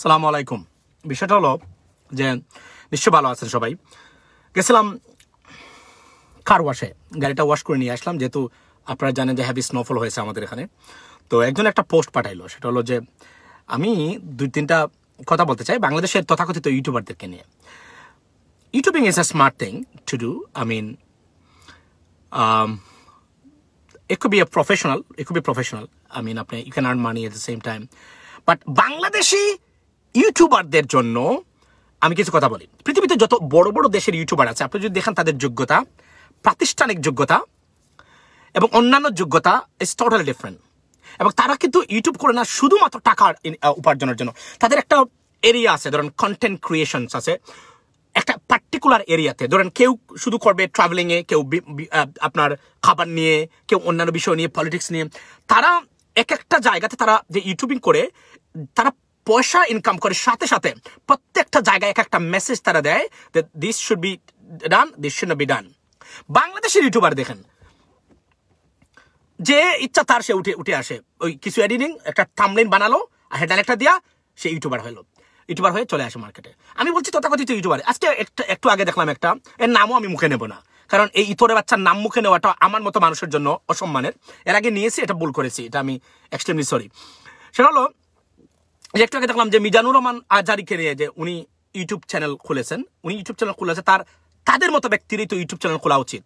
সালাম আলাইকুম বিষয়টা হলো যে নিশ্চয় ভালো আছেন সবাই। গেছিলাম কার ওয়াশে গাড়িটা ওয়াশ করে নিয়ে আসলাম, যেহেতু আপনারা জানেন যে হ্যাভি স্নোফল হয়েছে আমাদের এখানে। তো একজন একটা পোস্ট পাঠাইলো, সেটা হলো যে আমি দুই তিনটা কথা বলতে চাই, বাংলাদেশের তথাকথিত ইউটিউবারদেরকে নিয়ে। YouTubing is a smart thing to do I mean it could be a professional, it could be professional, i আপনি, you can earn money at the same time. But Bangladeshi ইউটিউবারদের জন্য আমি কিছু কথা বলি। পৃথিবীতে যত বড় বড় দেশের ইউটিউবার আছে, আপনি যদি দেখেন তাদের যোগ্যতা, প্রাতিষ্ঠানিক যোগ্যতা এবং অন্যান্য যোগ্যতা ইজ টোটালি ডিফারেন্ট এবং তারা কিন্তু ইউটিউব করে না, শুধুমাত্র টাকার উপার্জনের জন্য। তাদের একটা এরিয়া আছে, ধরেন কন্টেন্ট ক্রিয়েশনস আছে। একটা পার্টিকুলার এরিয়াতে ধরেন কেউ শুধু করবে ট্রাভেলিংয়ে কেউ আপনার খাবার নিয়ে, কেউ অন্যান্য বিষয় নিয়ে পলিটিক্স নিয়ে। তারা এক একটা জায়গাতে তারা যে ইউটিউবিং করে, তারা পয়সা ইনকাম করে সাথে সাথে প্রত্যেকটা জায়গায় এক একটা মেসেজ তারা দেয় this should be done this should be done বাংলাদেশের ইউটিউবার দেখেন। যে ইচ্ছা তার সে উঠে উঠে আসে। ওই কিছু এডিটিং একটা থামলাইন বানালো, আর হেডলাইন একটা দিয়া সে ইউটিউবার হলো। ইউটিউবার হয়ে চলে আসে মার্কেটে আমি বলছি তথাকথিত ইউটিউবার আজকে একটা, একটু আগে দেখলাম একটা, এর নামও আমি মুখে নেব না। কারণ এই ইতরে বাচ্চার নাম মুখে নেওয়াটা আমার মতো মানুষের জন্য অসম্মানের। এর আগে নিয়েছি, এটা ভুল করেছি, এটা আমি এক্সট্রিমলি সরি সেটা হলো একটু আগে দেখলাম যে মিজানুর রহমান আজারিকে নিয়ে যে উনি ইউটিউব চ্যানেল খুলেছেন, উনি ইউটিউব চ্যানেল খুলেছে, তার, তাদের মতো ব্যক্তিরই তো ইউটিউব চ্যানেল খোলা উচিত।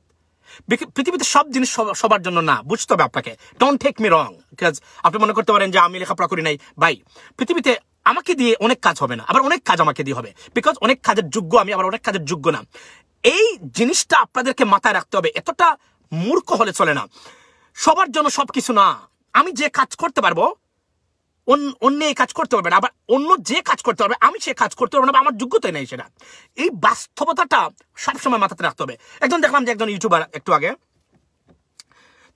পৃথিবীতে সব জিনিস সবার জন্য না, বুঝতে হবে আপনাকে। Don't take me wrong because আপনি মনে করতে পারেন যে আমি লেখাপড়া করি নাই। ভাই, পৃথিবীতে আমাকে দিয়ে অনেক কাজ হবে না, আবার অনেক কাজ আমাকে দিয়ে হবে। বিকজ অনেক কাজের যোগ্য আমি, আবার অনেক কাজের যোগ্য না। এই জিনিসটা আপনাদেরকে মাথায় রাখতে হবে, এতটা মূর্খ হলে চলে না। সবার জন্য সবকিছু না। আমি যে কাজ করতে পারব অন্য- এই কাজ করতে পারবে না, আবার অন্য যে কাজ করতে পারবে, আমি সে কাজ করতে পারব না, বা আমার যোগ্যতাই নেই সেটা। এই বাস্তবতাটা সবসময় মাথাতে রাখতে হবে। একজন দেখলাম যে একজন ইউটিউবার একটু আগে,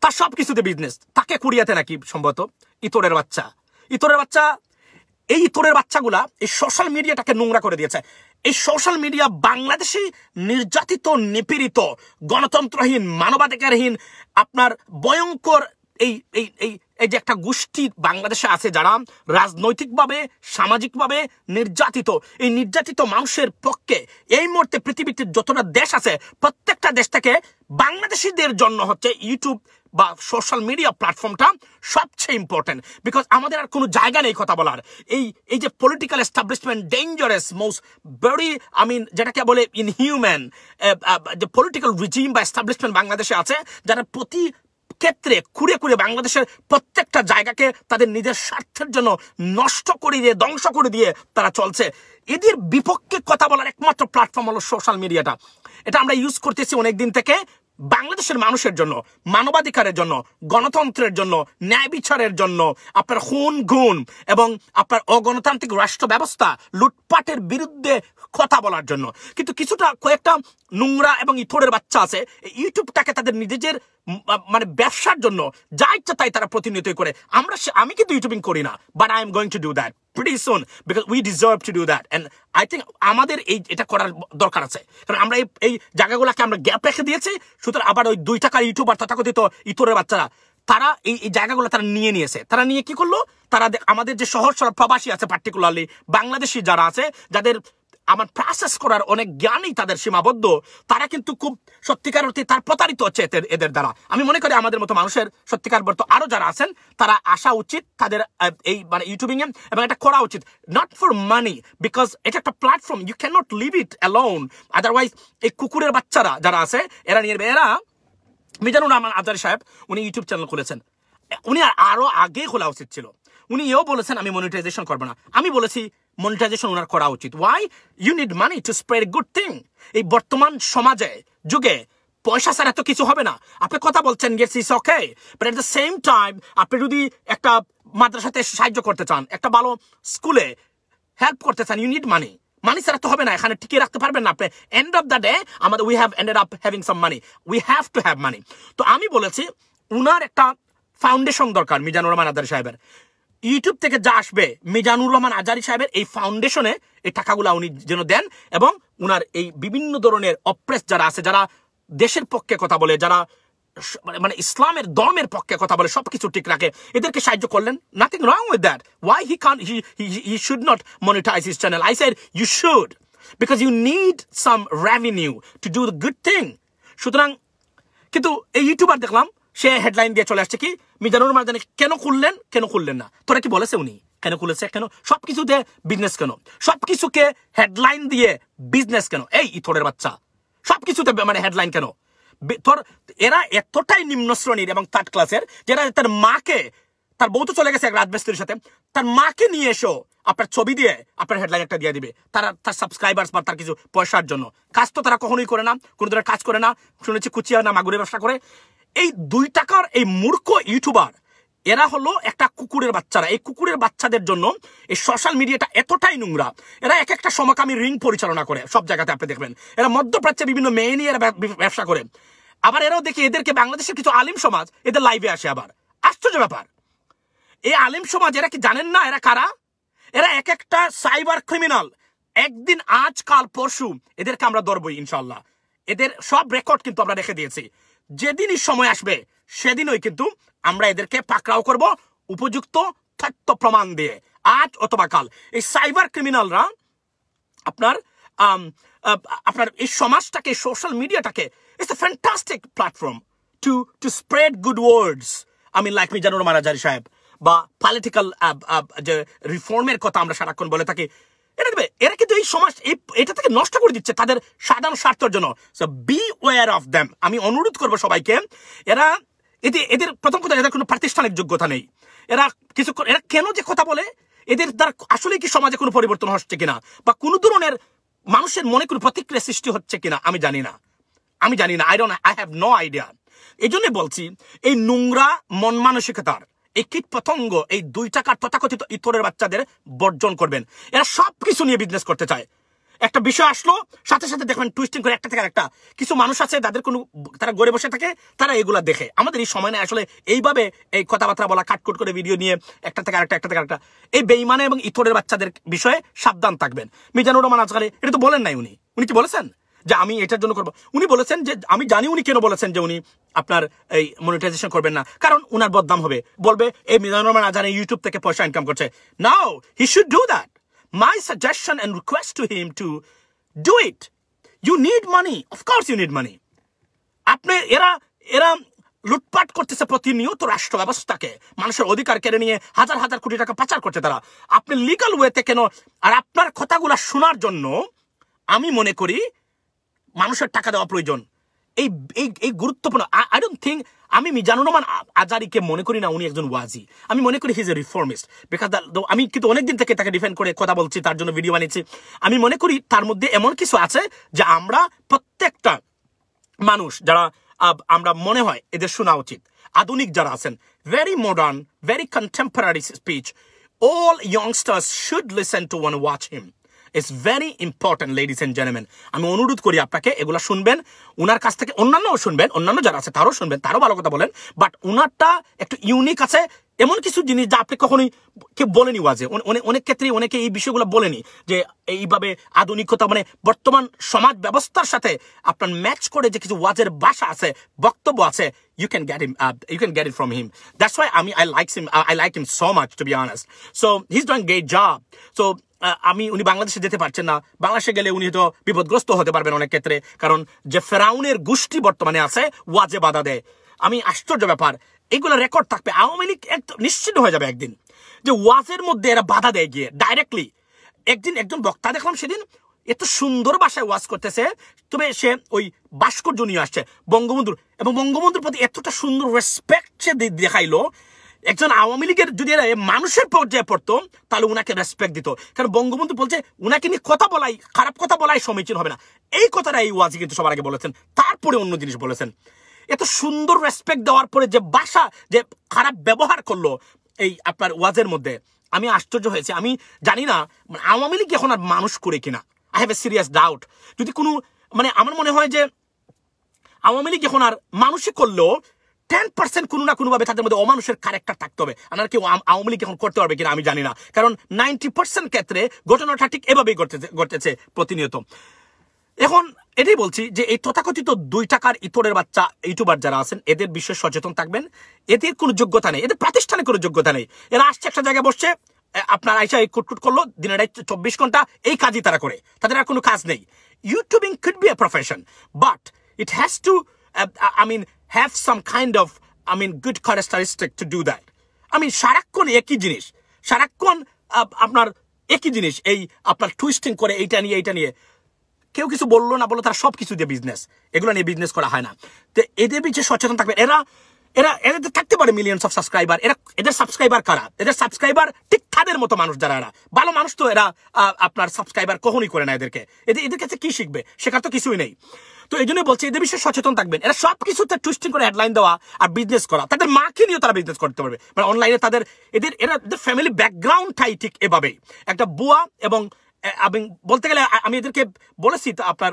তার সব কিছুতে বিজনেস তাকে কুড়িয়াতে নাকি সম্ভবত ইতরের বাচ্চা। ইতরের বাচ্চা, এই ইতরের বাচ্চাগুলা এই সোশ্যাল মিডিয়াটাকে নোংরা করে দিয়েছে। এই সোশ্যাল মিডিয়া বাংলাদেশি নির্যাতিত, নিপীড়িত, গণতন্ত্রহীন, মানবাধিকারহীন, আপনার ভয়ঙ্কর এই এই এই এই যে একটা গোষ্ঠী বাংলাদেশে আছে যারা রাজনৈতিকভাবে, সামাজিকভাবে নির্যাতিত। এই নির্যাতিত মানুষের পক্ষে এই মুহূর্তে পৃথিবীতে যতটা দেশ আছে, প্রত্যেকটা দেশ থেকে বাংলাদেশিদের জন্য হচ্ছে ইউটিউব বা সোশ্যাল মিডিয়া প্ল্যাটফর্মটা সবচেয়ে ইম্পর্টেন্ট বিকজ আমাদের আর কোনো জায়গা নেই কথা বলার। এই এই যে political establishment dangerous most very I mean যেটাকে বলে ইনহিউম্যান যে পলিটিক্যাল রিজিম বা এস্টাবলিশমেন্ট বাংলাদেশে আছে, যারা প্রতি ক্ষেত্রে খুঁড়ে খুঁড়ে বাংলাদেশের প্রত্যেকটা জায়গাকে তাদের নিজের স্বার্থের জন্য নষ্ট করে দিয়ে, ধ্বংস করে দিয়ে তারা চলছে। এদের বিপক্ষে কথা বলার একমাত্র প্ল্যাটফর্ম হলো সোশ্যাল মিডিয়াটা এটা আমরা ইউজ করতেছি অনেকদিন থেকে বাংলাদেশের মানুষের জন্য, মানবাধিকারের জন্য, গণতন্ত্রের জন্য, ন্যায় বিচারের জন্য, আপনার খুন গুণ এবং আপনার অগণতান্ত্রিক রাষ্ট্র ব্যবস্থা লুটপাটের বিরুদ্ধে কথা বলার জন্য। কিন্তু কিছুটা কয়েকটা নোংরা এবং ইথরের বাচ্চা আছে। ইউটিউবটাকে তাদের নিজেদের মানে ব্যবসার জন্য যা ইচ্ছা তাই তারা প্রতিনিয়তই করে। আমরা আমি কিন্তু ইউটিউবিং করি না but I am going to do that pretty soon because we deserve to do that. And I think আমাদের এই এটা করার দরকার আছে। কারণ আমরা এই এই জায়গাগুলোকে আমরা গ্যাপ রেখে দিয়েছি, সুতরাং আবার ওই দুই টাকার ইউটিউবার তথাকথিত ইতরের বাচ্চারা, তারা এই এই জায়গাগুলো তারা নিয়ে নিয়েছে। তারা নিয়ে কি করল? তারা আমাদের যে শহর সরল প্রবাসী আছে পার্টিকুলারলি বাংলাদেশি যারা আছে, যাদের আমার প্রসেস করার অনেক জ্ঞানই তাদের সীমাবদ্ধ। তারা কিন্তু খুব সত্যিকার অর্থে তার প্রতারিত হচ্ছে এদের এদের দ্বারা। আমি মনে করি আমাদের মতো মানুষের সত্যিকার অর্থ আরও যারা আছেন, তারা আসা উচিত তাদের এই মানে ইউটিউবিং এ এবং এটা করা উচিত। নট ফর মানি বিকজ এটা একটা platform you can not leave it alone otherwise এই কুকুরের বাচ্চারা যারা আছে, এরা নিয়ে, এরা, মিজানুর রহমান আজারি সাহেব, উনি ইউটিউব চ্যানেল খুলেছেন। উনি আর- আরও আগে খোলা উচিত ছিল। উনি এও বলেছেন, আমি মনিটাইজেশন করব না। আমি বলেছি মনিটাইজেশন ওনার করা উচিত। Why you need money to spread good thing এই বর্তমান সমাজে, যুগে পয়সা ছাড়া তো কিছু হবে না। আপনি কথা বলছেন Gates is okay but at the same time আপনি যদি একটা মাদ্রাসাতে সাহায্য করতে চান, একটা ভালো স্কুলে হেল্প করতে চান ইউ নিড মানি মানি ছাড়া তো হবে না, এখানে টিকিয়ে রাখতে পারবেন না আপনি। এন্ড অফ দ্য ডে আমাদের we have ended up having some money we have to have money তো আমি বলেছি, উনার একটা ফাউন্ডেশন দরকার, মিজানুর রহমান আজারি সাহেবের। ইউটিউব থেকে যা আসবে, মিজানুর রহমান আজারি সাহেবের এই ফাউন্ডেশনে এই টাকাগুলা উনি যেন দেন এবং উনার এই বিভিন্ন ধরনের অপ্রেস যারা আছে, যারা দেশের পক্ষে কথা বলে, যারা মানে- মানে ইসলামের ধর্মের পক্ষে কথা বলে, সবকিছু ঠিক রাখে, এদেরকে সাহায্য করলেন। Nothing wrong with that why he can he should not monetize his channel I said you should because you need some revenue to do the good thing সুতরাং, কিন্তু এই ইউটিউবার দেখলাম, সে হেডলাইন দিয়ে চলে আসছে কি? মিজানুর মারজানি কেন খুললেন? কেন খুললেন না? তোরা কি বলেছে উনি? কেন খুলেছে? কেন? সবকিছুতে বিজনেস কেন? সবকিছুকে হেডলাইন দিয়ে বিজনেস কেন? এই ইথরের বাচ্চা। সবকিছুতে মানে হেডলাইন কেন? তোর এরা এতটাই নিম্ন শ্রেণির এবং থার্ড ক্লাসের যেটা তার মাকে, তার বউ তো চলে গেছে এক রাজমিস্ত্রির সাথে, তার মাকে নিয়ে এসো, আপনার ছবি দিয়ে আপনার হেডলাইন একটা দিয়ে দিবে। তারা তার সাবস্ক্রাইবার্স বা তার কিছু পয়সার জন্য। কাজ তো তারা কখনোই করে না কোনো ধরনের কাজ করে না। শুনেছি কুচিয়া না মাগুরের ব্যবসা করে। এই দুই টাকার এই মূর্খ ইউটিউবার, এরা হলো একটা কুকুরের বাচ্চারা। এই কুকুরের বাচ্চাদের জন্য এই সোশ্যাল মিডিয়াটা এতটাই নোংরা। এরা এক একটা সমকামী রিং পরিচালনা করে, সব জায়গাতে আপনি দেখবেন। এরা মধ্যপ্রাচ্যে বিভিন্ন মেয়ে নিয়ে এরা ব্যবসা করে। আবার এরাও দেখি এদেরকে বাংলাদেশের কিছু আলিম সমাজ, এদের লাইভে আসে আবার। আশ্চর্য ব্যাপার। এই আলিম সমাজ, এরা কি জানেন না এরা কারা? এরা এক একটা সাইবার ক্রিমিনাল একদিন আজ কাল পরশু এদেরকে আমরা ধরবই ইনশাল্লাহ এদের সব রেকর্ড কিন্তু আমরা রেখে দিয়েছি। যেদিনই সময় আসবে, সেদিনই কিন্তু আমরা এদেরকে পাকড়াও করব উপযুক্ত তথ্য প্রমাণ দিয়ে। আজ অথবা কাল। এই সাইবার ক্রিমিনালরা আপনার আপনার এই সমাজটাকে, social মিডিয়াটাকে it's a fantastic platform to to spread good words আমি লাইক মিজানুর মারাজারি সাহেব, বা পলিটিক্যাল যে রিফর্মের কথা আমরা সারাক্ষণ বলে থাকি এটা দেবে। এরা কিন্তু এই সমাজ এটা থেকে নষ্ট করে দিচ্ছে তাদের সাধারণ স্বার্থের জন্য। বি ওয়ার অফ দ্যাম আমি অনুরোধ করব সবাইকে, এরা, এদের এদের প্রথম কথা, এদের কোনো প্রাতিষ্ঠানিক যোগ্যতা নেই। এরা কিছু এরা কেন যে কথা বলে? এদের দ্বারা আসলে কি সমাজে কোনো পরিবর্তন হচ্ছে কিনা? বা কোনো ধরনের মানুষের মনে কোনো প্রতিক্রিয়া সৃষ্টি হচ্ছে কিনা? আমি জানি না। আমি জানি না। I don't I have no idea এই জন্য বলছি, এই নোংরা মন মানসিকতার এই কীট পতঙ্গ এই দুই টাকার তথাকথিত ইতরের বাচ্চাদের বর্জন করবেন। এরা সব কিছু নিয়ে বিজনেস করতে চায়। একটা বিষয় আসলো, সাথে সাথে দেখবেন টুইস্টিং করে একটা থেকে একটা কিছু মানুষ আছে তাদের কোনো তারা গড়ে বসে থাকে, তারা এগুলা দেখে। আমাদের এই সময় না, আসলে এইভাবে এই কথাবার্তা বলা, কাটকুট করে ভিডিও নিয়ে, একটা থেকে আরেকটা, একটা থেকে আরেকটা। এই বেইমানে এবং ইতরের বাচ্চাদের বিষয়ে সাবধান থাকবেন। মিজানুর রহমান আজকালে, এটা তো বলেন নাই উনি। উনি কি বলেছেন? যে আমি এটার জন্য করব। উনি বলেছেন যে, আমি জানি উনি কেন বলেছেন যে উনি আপনার এই মনিটাইজেশন করবেন না। কারণ উনার বদনাম হবে। বলবে এই মিজানুর রহমান আজানে ইউটিউব থেকে পয়সা ইনকাম করছে। Now he should do that my suggestion and request to him to do it. You need money. Of you need money আপনি, এরা এরা লুটপাট করতেছে প্রতিনিয়ত রাষ্ট্র ব্যবস্থাকে মানুষের অধিকার কেড়ে নিয়ে হাজার হাজার কোটি টাকা পাচার করছে তারা। আপনি লিগাল ওয়েতে কেন আর আপনার কথাগুলো শোনার জন্য আমি মনে করি মানুষের টাকা দেওয়া প্রয়োজন। এই এই এই গুরুত্বপূর্ণ আই ডোন্ট থিঙ্ক আমি মিজানুর রহমান আজারিকে মনে করি না উনি একজন ওয়াজি। আমি মনে করি হিজ এ রিফর্মিস্ট বিকজ আমি কিন্তু অনেকদিন থেকে তাকে ডিফেন্ড করে কথা বলছি, তার জন্য ভিডিও বানিয়েছি। আমি মনে করি তার মধ্যে এমন কিছু আছে যে আমরা প্রত্যেকটা মানুষ যারা আমরা মনে হয় এদের শোনা উচিত। আধুনিক যারা আছেন very modern very contemporary speech all youngsters should listen to one watch him it's very important ladies and gentleman আমি অনুরোধ করি আপনাকে, এগুলা শুনবেন। ওনার কাছ থেকে অন্যান্য শুনবেন, অন্যান্য যারা আছে তারও শুনবেন, তারও ভালো কথা বলেন। বাট ওনারটা একটু ইউনিক আছে। এমন কিছু জিনিস যা আপনি কখনোই কেউ বলেনি ওয়াজে। অনে- অনে- অনেক ক্ষেত্রেই অনেকে এই বিষয়গুলো বলেনি যে এইভাবে আধুনিকতা মানে বর্তমান সমাজ ব্যবস্থার সাথে আপনার ম্যাচ করে যে কিছু ওয়াজের ভাষা আছে, বক্তব্য আছে you can get him you can get it from him that's why আমি I like him I like him so much to be honest so he is great job so আমি, উনি বাংলাদেশে যেতে পারছেন না। বাংলাদেশে গেলে উনি হয়তো বিপদগ্রস্ত হতে পারবেন অনেক ক্ষেত্রে। কারণ যে ফেরাউনের গোষ্ঠী বর্তমানে আছে, ওয়াজে বাধা দেয়। আমি আশ্চর্য ব্যাপার, এগুলো রেকর্ড থাকবে, আওয়ামী লীগ একদম নিশ্চিত হয়ে যাবে একদিন। যে ওয়াজের মধ্যে এরা বাধা দেয় গিয়ে ডাইরেক্টলি একদিন একজন বক্তা দেখলাম সেদিন, এত সুন্দর ভাষায় ওয়াজ করতেছে, তবে সে ওই ভাস্কর্য নিয়ে আসছে, বঙ্গবন্ধুর। এবং বঙ্গবন্ধুর প্রতি এতটা সুন্দর রেসপেক্ট সে দেখাইলো একজন আওয়ামী লীগের যদি মানুষের পর্যায়ে পড়তো, তাহলে উনাকে রেসপেক্ট দিত। কারণ বঙ্গবন্ধু বলছে, উনাকে নিয়ে কথা বলাই, খারাপ কথা বলাই সমীচীন হবে না। এই কথাটা এই ওয়াজি কিন্তু সবার আগে বলেছেন। তারপরে অন্য জিনিস বলেছেন। এত সুন্দর রেসপেক্ট দেওয়ার পরে যে বাসা, যে খারাপ ব্যবহার করল এই আপনার ওয়াজের মধ্যে, আমি আশ্চর্য হয়েছে। আমি জানি না মানে আওয়ামী লীগ এখন আর মানুষ করে কিনা। I have a serious doubt যদি কোনো মানে আমার মনে হয় যে আওয়ামী লীগ এখন আর মানুষই করলেও টেন পার্সেন্ট কোনো না কোনোভাবে তাদের মধ্যে অমানুষের ক্যারেক্টার থাকতে হবে। আর কেউ আওয়ামী লীগ এখন করতে পারবে কিনা আমি জানি না। কারণ নাইনটি পার্সেন্ট ক্ষেত্রে ঘটনাটা ঠিক এভাবেই ঘটেছে ঘটেছে প্রতিনিয়ত। এখন এটাই বলছি যে এই তথাকথিত দুই টাকার ইতরের বাচ্চা ইউটিউবার যারা আছেন, এদের বিষয়ে সচেতন থাকবেন। এদের কোনো যোগ্যতা নেই। এদের প্রাতিষ্ঠানিক কোনো যোগ্যতা নেই। এরা আসছে একটা জায়গায় বসছে আপনার আইসা এই কুটকুট করল, দিনের চব্বিশ ঘণ্টা এই কাজই তারা করে। তাদের আর কোনো কাজ নেই। YouTubing could be a profession but it has to I mean have some kind of I mean good characteristic to do that আমি সারাক্ষণ একই জিনিস। সারাক্ষণ, আপ- আপনার একই জিনিস। এই আপনার টুইস্টিং করে, এইটা নিয়ে এইটা নিয়ে। কেউ কিছু বলল না বলল, তারা সব কিছু দিয়ে বিজনেস এগুলো নিয়ে বিজনেস করা হয় না। তো এদের পিছিয়ে সচেতন থাকবে। এরা এরা এদের থাকতে পারে মিলিয়ন্স অফ সাবস্ক্রাইবার এরা, এদের সাবস্ক্রাইবার কারা? এদের সাবস্ক্রাইবার ঠিক তাদের মতো মানুষ যারা এরা। ভালো মানুষ তো এরা আপনার সাবস্ক্রাইবার কখনই করে না এদেরকে। এদের এদের কাছে কি শিখবে? শেখার তো কিছুই নেই। তো এই জন্য বলছি, এদের বিষয়ে সচেতন থাকবেন। এরা সব কিছুতে টুইস্টিং করে হেডলাইন দেওয়া আর বিজনেস করা। তাদের মাকে নিয়েও তারা বিজনেস করতে পারবে। মানে অনলাইনে তাদের, এদের, এরা ফ্যামিলি ব্যাকগ্রাউন্ডটাই ঠিক এভাবেই। একটা বুয়া এবং আমি বলতে গেলে আমি এদেরকে বলেছি আপনার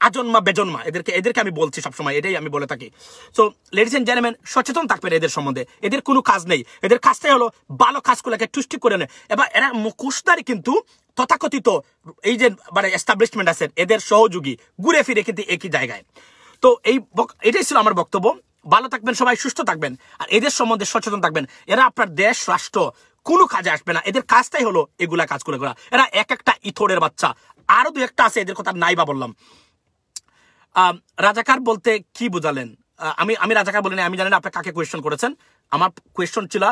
আজন্মা, বেজন্মা, এদেরকে এদেরকে আমি বলছি সবসময়, এটাই আমি বলে থাকি। সো লেডিস এন্ড জেন্টলম্যান সচেতন থাকবেন এদের সম্বন্ধে, এদের কোনো কাজ নেই। এদের কাজটাই হলো ভালো কাজগুলোকে টুষ্টি করে নেয় এবার এরা মুখোশদারি কিন্তু তথাকথিত এই যে মানে এস্টাবলিশমেন্ট আছে, এদের সহযোগী, ঘুরে ফিরে কিন্তু একই জায়গায়। তো এই এটাই ছিল আমার বক্তব্য। ভালো থাকবেন সবাই, সুস্থ থাকবেন। আর এদের সম্বন্ধে সচেতন থাকবেন। এরা আপনার দেশ, রাষ্ট্র, কোনো কাজে আসবে না। এদের কাজটাই হলো এগুলা কাজ করে। এরা এক একটা ইথোরের বাচ্চা। আরও দু একটা আছে, এদের কথা নাই বা বললাম। রাজাকার বলতে কি বোঝালেন? আমি আমি রাজাকার বলিনি, আমি জানি না আপনি কাকে কোয়েশ্চেন করেছেন। আমার কোয়েশ্চন ছিল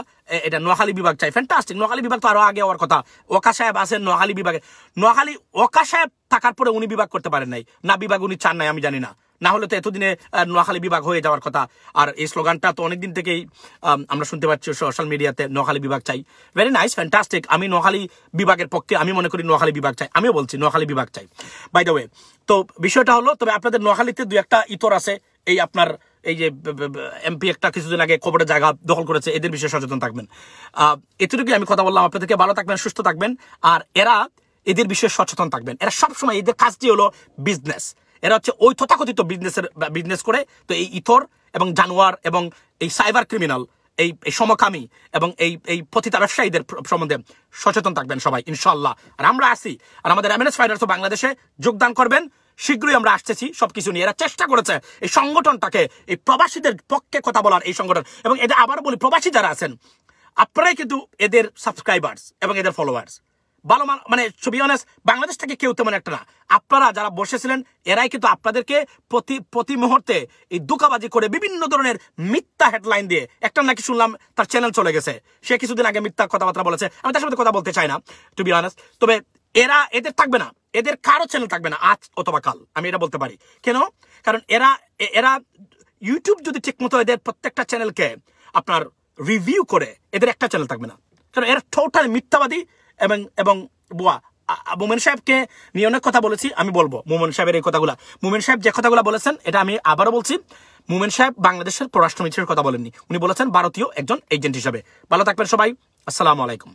এটা নোয়াখালী বিভাগ চাই। ফ্যান্টাস্টিক নোয়াখালী বিভাগ তো আরও আগে হওয়ার কথা। ওকা সাহেব আছেন নোয়াখালী বিভাগে। নোয়াখালী, ওকা সাহেব থাকার পরে উনি বিভাগ করতে পারেন নাই। না বিভাগ উনি চান নাই, আমি জানি না। না হলে তো এতদিনে নোয়াখালী বিভাগ হয়ে যাওয়ার কথা। আর এই স্লোগানটা তো অনেকদিন থেকেই আমরা শুনতে পাচ্ছি সোশ্যাল মিডিয়াতে নোয়াখালী বিভাগ চাই। ভেরি নাইস ফ্যান্টাস্টিক আমি নোয়াখালী বিভাগের পক্ষে, আমি মনে করি নোয়াখালী বিভাগ চাই। আমিও বলছি নোয়াখালী বিভাগ চাই। বাই দ্য ওয়ে তো বিষয়টা হলো, তবে আপনাদের নোয়াখালীতে দু একটা ইতর আছে। এই আপনার এই যে এমপি একটা কিছুদিন আগে খবরের জায়গা দখল করেছে, এদের বিষয়ে সচেতন থাকবেন। এতটুকুই আমি কথা বললাম, আপনাদেরকে ভালো থাকবেন, সুস্থ থাকবেন, আর এরা এদের বিষয়ে সচেতন থাকবেন। এরা সবসময় এদের কাজটি হলো বিজনেস এরা হচ্ছে ওই তথাকথিত বিজনেসের বিজনেস করে, তো এই ইথর এবং জানোয়ার এবং এই সাইবার ক্রিমিনাল এই সমকামী এবং এই এই পতিতা ব্যবসায়ীদের সম্বন্ধে সচেতন থাকবেন সবাই ইনশাল্লাহ আর আমরা আসি আর আমাদের এমএনএস ফাইনার্স বাংলাদেশে যোগদান করবেন। শীঘ্রই আমরা আসতেছি, সবকিছু নিয়ে। এরা চেষ্টা করেছে এই সংগঠনটাকে, এই প্রবাসীদের পক্ষে কথা বলার এই সংগঠন। এবং এদের আবার বলি, প্রবাসী যারা আছেন, আপনারাই কিন্তু এদের সাবস্ক্রাইবার্স এবং এদের ফলোয়ার্স ভালো মানে ছবি অনেস্ট বাংলাদেশ থেকে কেউ তেমন একটা না। আপনারা যারা বসেছিলেন, এরাই কিন্তু আপনাদেরকে প্রতি প্রতি মুহূর্তে এই দুকাবাজি করে বিভিন্ন ধরনের মিথ্যা হেডলাইন দিয়ে, একটা নাকি শুনলাম, তার চ্যানেল চলে গেছে। সে কিছুদিন আগে মিথ্যা কথাবার্তা বলেছে। আমি তার সাথে কথা বলতে চাই না টু বি অনেস্ট তবে এরা, এদের থাকবে না। এদের কারও চ্যানেল থাকবে না আজ অথবা কাল, আমি এটা বলতে পারি। কেন? কারণ এরা এরা ইউটিউব যদি ঠিক মতো এদের প্রত্যেকটা চ্যানেলকে আপনার রিভিউ করে, এদের একটা চ্যানেল থাকবে না। কারণ এরা টোটাল মিথ্যাবাদী এবং এবং বুয়া। মোমেন সাহেবকে নিয়ে অনেক কথা বলেছি, আমি বলব মোমেন সাহেবের এই কথাগুলা। মোমেন সাহেব যে কথাগুলো বলেছেন, এটা আমি আবারও বলছি, মোমেন সাহেব বাংলাদেশের পররাষ্ট্রমন্ত্রীর কথা বলেননি। উনি বলেছেন, ভারতীয় একজন এজেন্ট হিসাবে। ভালো থাকবেন সবাই, আসসালামু আলাইকুম।